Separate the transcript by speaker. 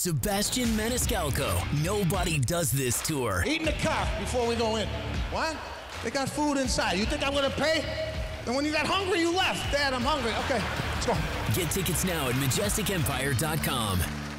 Speaker 1: Sebastian Maniscalco. Nobody does this tour.
Speaker 2: Eating the car before we go in. What? They got food inside. You think I'm gonna pay? And when you got hungry, you left. Dad, I'm hungry. Okay, let's go.
Speaker 1: Get tickets now at majesticempire.com.